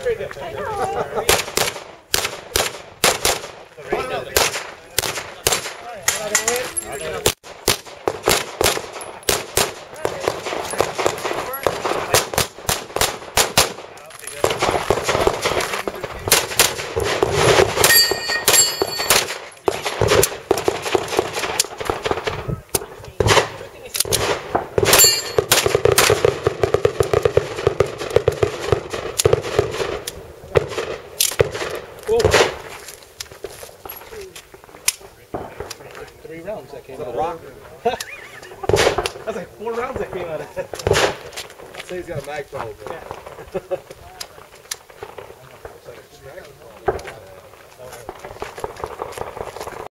Straight up. Three rounds that came out. rock? That's like four rounds that came out of it. Say he's got a mag problem.